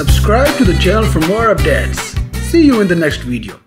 Subscribe to the channel for more updates. See you in the next video.